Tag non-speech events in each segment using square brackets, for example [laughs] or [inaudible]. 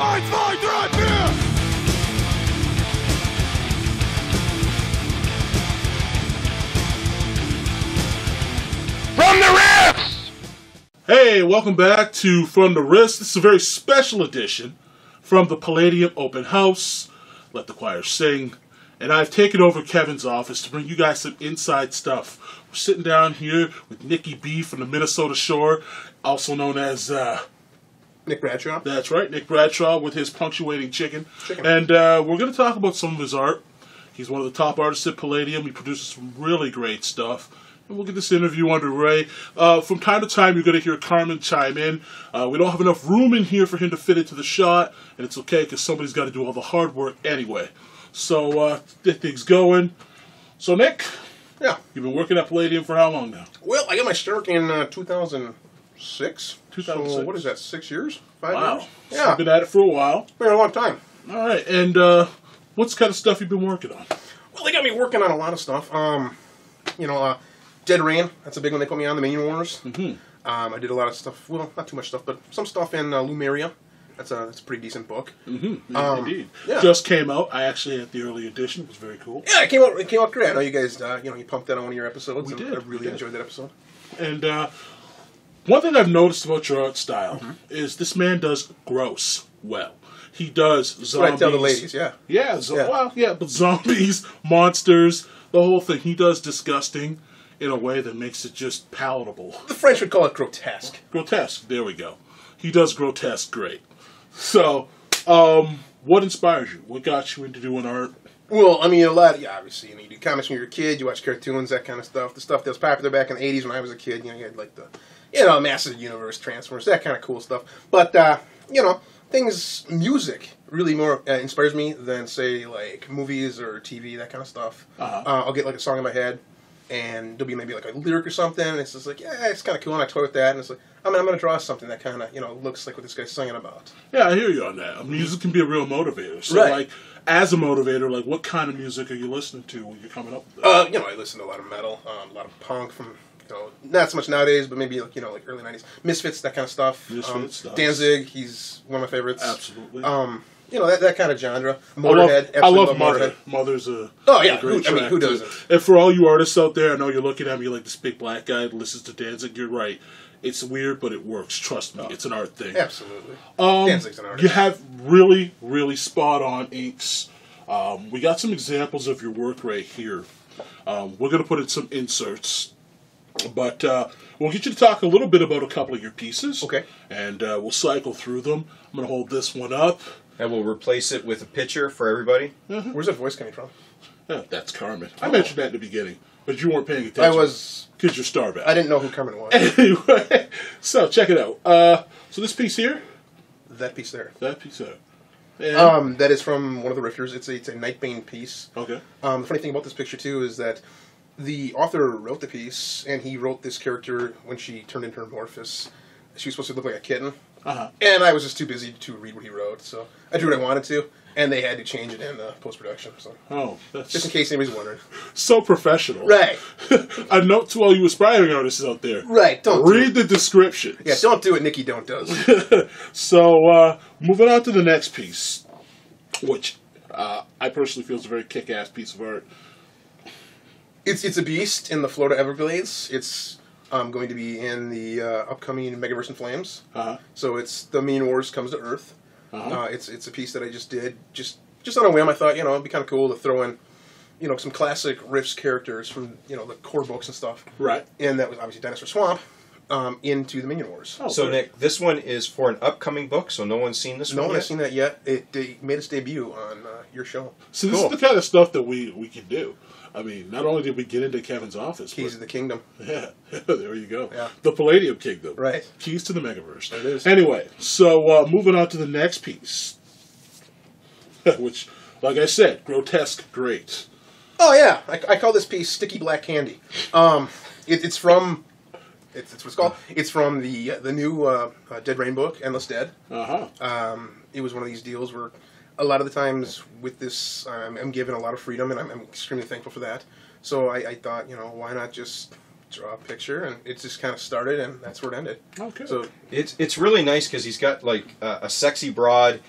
1, 2, 3, 4! From the Rifts! Hey, welcome back to From the Rifts. This is a very special edition from the Palladium Open House. Let the choir sing. And I've taken over Kevin's office to bring you guys some inside stuff. We're sitting down here with Nikki B from the Minnesota Shore, also known as, uh, Nick Bradshaw. that's right, Nick Bradshaw with his punctuating chicken. Chicken. And uh, we're going to talk about some of his art. He's one of the top artists at Palladium. He produces some really great stuff. And we'll get this interview underway. Uh, from time to time, you're going to hear Carmen chime in. Uh, we don't have enough room in here for him to fit into the shot, and it's okay because somebody's got to do all the hard work anyway. So, uh, get things going. So, Nick, Yeah. you've been working at Palladium for how long now? Well, I got my start in uh, 2006. 2006. So what is that? Six years? Five Wow. years? So Yeah. you've been at it for a while. Been a long time. All right. And uh, what's kind of stuff you've been working on? Well, they got me working on a lot of stuff. Um, you know, uh, Dead Reign. That's a big one. They put me on the Minion Wars. Mhm. Um, I did a lot of stuff. Well, not too much stuff, but some stuff in uh, Lemuria. That's a that's a pretty decent book. Mm-hmm. Um, Indeed. yeah. Just came out. I actually had the early edition. It was very cool. Yeah, it came out. It came out great. I know you guys. Uh, you know, you pumped that on one of your episodes. We and did, I really enjoyed that episode. And uh, one thing I've noticed about your art style Mm-hmm. is this man does gross well. He does zombies. I tell the ladies. Yeah. Yeah, zo- Yeah. well, yeah, but zombies, [laughs] monsters, the whole thing. He does disgusting in a way that makes it just palatable. The French would call it grotesque. Grotesque. There we go. He does grotesque great. So, um, what inspires you? What got you into doing art? Well, I mean, a lot. Of, Yeah, obviously, you, know, you do comics when you're a kid. You watch cartoons, that kind of stuff. The stuff that was popular back in the '80s when I was a kid. You know, you had like the, you know, the Universe, Transformers, that kind of cool stuff. But uh, you know, things, music really more uh, inspires me than say like movies or TV, that kind of stuff. Uh-huh. Uh, I'll get like a song in my head, and there'll be maybe like a lyric or something. And it's just like, yeah, it's kind of cool, and I toy with that. And it's like, I mean, I'm gonna draw something that kind of you know looks like what this guy's singing about. Yeah, I hear you on that. Music can be a real motivator. So, Right. like, as a motivator, like, what kind of music are you listening to when you're coming up? Uh, you know, I listen to a lot of metal, um, a lot of punk from, know, not so much nowadays, but maybe like, you know, like early '90s, Misfits, that kind of stuff. Misfits, um, nice. Danzig, he's one of my favorites. Absolutely. Um, you know that, that kind of genre. I love, Motorhead, I love love Mother. Motorhead. Mother's a Oh, yeah. a great Who- I mean, who doesn't? And for all you artists out there, I know you're looking at me like this big black guy that listens to Danzig. You're right. It's weird, but it works. Trust me, it's an art thing. Absolutely. Um, Danzig's an artist. You have really, really spot on inks. Um, we got some examples of your work right here. Um, we're going to put in some inserts, but uh, we'll get you to talk a little bit about a couple of your pieces. Okay. And uh, we'll cycle through them. I'm going to hold this one up. And we'll replace it with a picture for everybody. Where's that voice coming from? Yeah, that's Carmen. I mentioned that in the beginning, but you weren't paying attention. I was. Because you're starving. I didn't know who Carmen was. Anyway, [laughs] so check it out. Uh, so this piece here, that piece there. that piece there. And, Um, that is from one of the Rifters. It's a, it's a Nightbane piece. okay. Um, the funny thing about this picture too is that the author wrote the piece, and he wrote this character when she turned into her Morphus. She was supposed to look like a kitten, Uh-huh. and I was just too busy to read what he wrote, so I drew what I wanted to, and they had to change it in uh, post production. So Oh, that's just in case anybody's wondering, so professional. right, [laughs] a note to all you aspiring artists out there. right, don't do Read the description. Yeah, don't do what Nikki don't does. [laughs] So, uh, moving on to the next piece, which uh, I personally feel is a very kick-ass piece of art. It's it's a beast in the Florida Everglades. It's um, going to be in the uh, upcoming Megaverse in Flames. Uh-huh. So it's the Minion Wars comes to Earth. Uh-huh. Uh, it's it's a piece that I just did just just on a whim. I thought you know it'd be kind of cool to throw in, you know, some classic Rifts characters from you know the core books and stuff. Right. And that was obviously Dinosaur Swamp um, into the Minion Wars. Oh, So, good. Nick, this one is for an upcoming book, so no one's seen this no one one yet? has seen that yet. It, it made its debut on uh, your show, So this Cool. is the kind of stuff that we, we can do. I mean, not only did we get into Kevin's office, Keys of the Kingdom. [laughs] Yeah, there you go. Yeah. The Palladium Kingdom. Right. Keys to the Megaverse. It is. Anyway, so uh, moving on to the next piece, [laughs] which, like I said, grotesque, great. Oh yeah, I, I call this piece "Sticky Black Candy." Um, it, it's from it's, it's what it's called. It's from the the new uh, uh, Dead Reign book, Endless Dead. Uh huh. Um, it was one of these deals where a lot of the times with this, I'm, I'm given a lot of freedom, and I'm, I'm extremely thankful for that. So I, I thought, you know, why not just draw a picture, and it just kind of started, and that's where it ended. Okay. So It's it's really nice because he's got like uh, a sexy broad,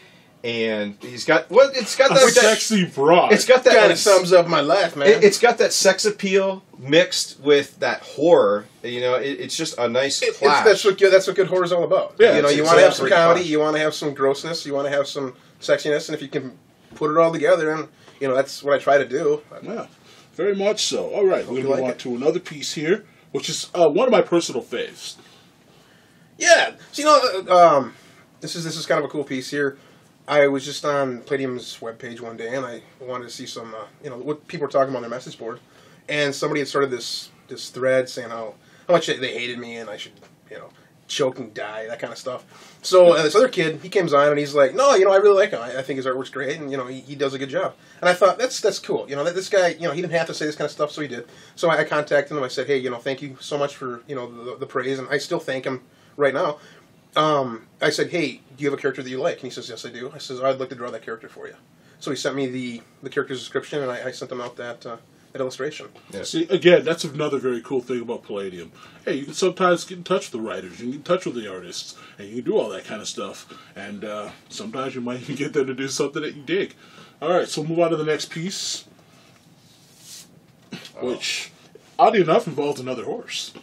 and he's got well, it's got A that, that sexy broad. it's got that Kind like, of sums up my life, man. it, it's got that sex appeal mixed with that horror. You know, it, it's just a nice It- it's, clash. that's what good, that's what good horror is all about. Yeah, you know, you want to have some comedy, clash. you want to have some grossness, you want to have some sexiness, and if you can put it all together, and you know, that's what I try to do. Yeah, very much so. All right, we're going to move like on it. to another piece here, which is uh, one of my personal faves. Yeah. So you know, uh, um, this is this is kind of a cool piece here. I was just on Palladium's webpage one day, and I wanted to see some, uh, you know, what people were talking about on their message board, and somebody had started this this thread saying how how much they they hated me and I should, you know, choke and die, that kind of stuff. So uh, this other kid, he comes on and he's like, "No, you know, I really like him. I, I think his artwork's great, and you know, he, he does a good job." And I thought that's that's cool. You know, that this guy, you know, he didn't have to say this kind of stuff, so he did. So I, I contacted him. I said, "Hey, you know, thank you so much for you know the, the praise, and I still thank him right now." Um, I said, "Hey, do you have a character that you like?" And he says, "Yes, I do." I says, "I'd like to draw that character for you." So he sent me the the character's description, and I, I sent him out that uh, that illustration. Yeah. See, again, that's another very cool thing about Palladium. Hey, you can sometimes get in touch with the writers, you can get in touch with the artists, and you can do all that kind of stuff. And uh, sometimes you might even get them to do something that you dig. All right, so move on to the next piece, which, oddly enough, involves another horse.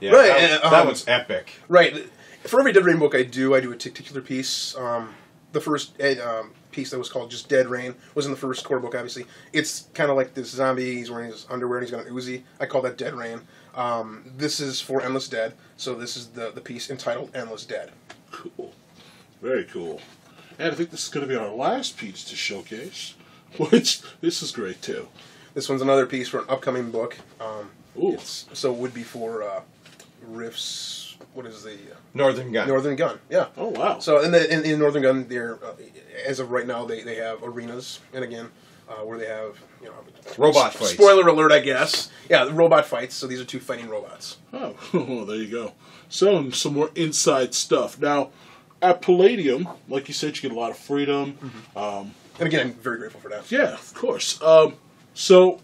yeah, Right, that, uh, that um, one's epic. Right. For every Dead Reign book I do, I do a particular piece. Um, the first uh, um, piece that was called just Dead Reign was in the first core book. Obviously, it's kind of like this zombie. He's wearing his underwear and he's got an Uzi. I call that Dead Reign. Um, this is for Endless Dead. So this is the the piece entitled Endless Dead. Cool. Very cool. And I think this is going to be our last piece to showcase, [laughs] which this is great too. This one's another piece for an upcoming book. Um, Ooh. it's, so it would be for uh, Rifts. What is the uh, Northern Gun. Northern Gun? Yeah. Oh, wow. So in the in, in Northern Gun, they're uh, as of right now they, they have arenas, and again, uh, where they have you know Robot fights. Spoiler alert, I guess. Yeah, the robot fights. So these are two fighting robots. Oh, [laughs] well, there you go. So, some more inside stuff. Now, at Palladium, like you said, you get a lot of freedom. Um, And again, I'm very grateful for that. yeah, of course. Um, so,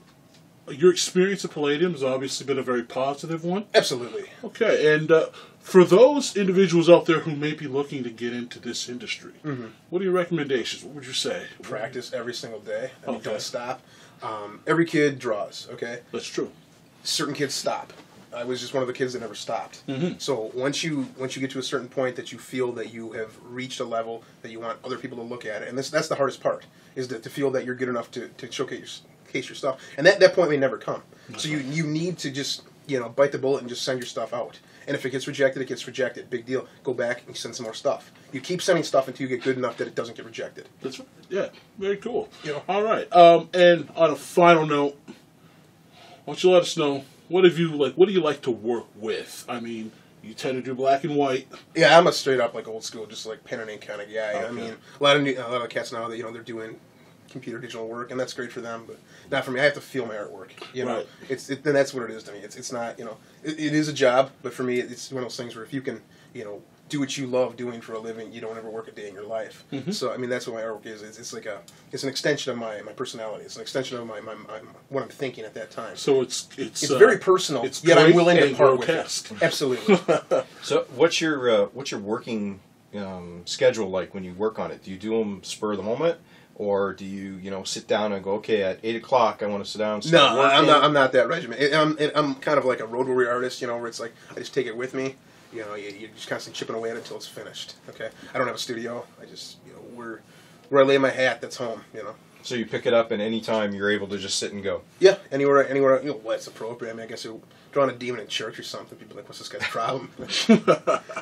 your experience at Palladium has obviously been a very positive one. Absolutely. Okay, and uh, for those individuals out there who may be looking to get into this industry, what are your recommendations? What would you say? Practice every single day. And Okay. Don't stop. Um, every kid draws. Okay. That's true. certain kids stop. I was just one of the kids that never stopped. So once you once you get to a certain point that you feel that you have reached a level that you want other people to look at it, and this that's the hardest part is to, to feel that you're good enough to, to showcase your, case your stuff, and that, that point may never come. So you you need to just you know bite the bullet and just send your stuff out. And if it gets rejected, it gets rejected. Big deal. Go back and send some more stuff. You keep sending stuff until you get good enough that it doesn't get rejected. That's right. Yeah, very cool. Yeah. All right. Um, and on a final note, why don't you let us know what have you like? What do you like to work with? I mean, you tend to do black and white. Yeah, I'm a straight up like old school, just like pen and ink kind of guy. I mean, a lot of new, a lot of cats now that you know they're doing computer digital work, and that's great for them, but not for me. I have to feel my artwork. You know, Right. it's it, then that's what it is to me. It's it's not you know it, it is a job, but for me, it's one of those things where if you can you know do what you love doing for a living, you don't ever work a day in your life. Mm-hmm. So I mean, that's what my artwork is. It's, it's like a it's an extension of my my personality. It's an extension of my, my, my what I'm thinking at that time. So it's it's It's uh, very personal, It's yet I'm willing to and part with it. Absolutely. [laughs] So, what's your uh, what's your working um, schedule like when you work on it? Do you do them spur of the moment, or do you you know sit down and go, okay, at eight o'clock I want to sit down? No, I'm not. I'm not that regimented. I'm, I'm kind of like a road warrior artist, you know, where it's like I just take it with me. You know, you, you're just constantly chipping away at it until it's finished. Okay, I don't have a studio. I just, you know, where where I lay my hat, that's home. You know. So you pick it up, and any time you're able to just sit and go. Yeah, anywhere, anywhere. You know, what's appropriate? I mean, I guess you're drawing a demon in church or something. People are like, what's this guy's problem? [laughs]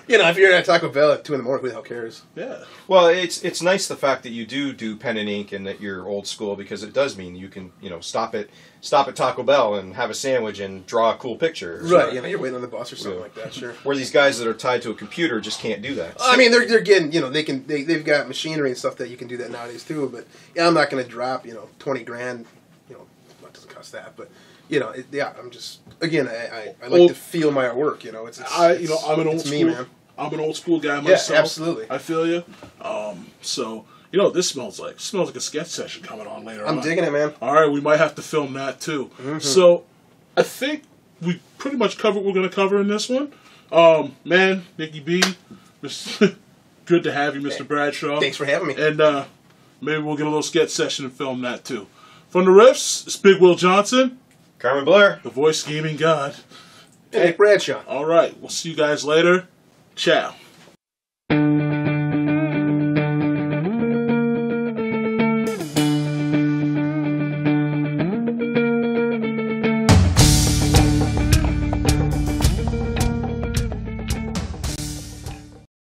you know, if you're at Taco Bell at two in the morning, who the hell cares? Yeah. Well, it's it's nice the fact that you do do pen and ink and that you're old school because it does mean you can you know stop at stop at Taco Bell and have a sandwich and draw a cool picture. Right. You know, you're waiting on the bus or something Yeah. like that. Sure. [laughs] Where these guys that are tied to a computer just can't do that. I mean, they're, they're getting, you know, they can, they, they've got machinery and stuff that you can do that nowadays too. But yeah, I'm not going to drop, you know, 20 grand, you know, it doesn't cost that, but you know, it, yeah, I'm just, again, I, I, I like Well, to feel my work, you know, it's, it's I, you know, I'm an old school. me, man. I'm an old school guy myself. Yeah, absolutely. I feel you. Um, so you know, what this smells like smells like a sketch session coming on later. I'm on. digging it, man. All right, we might have to film that too. Mm-hmm. So, I think we pretty much covered what we're going to cover in this one. Um, man, Nikki B, [laughs] good to have you, Mr. Bradshaw. Thanks for having me. And uh, maybe we'll get a little sketch session and film that too. From the Rifts, it's Big Will Johnson, Carmen Blair. the voice gaming god. Hey, Bradshaw. All right, we'll see you guys later. Ciao.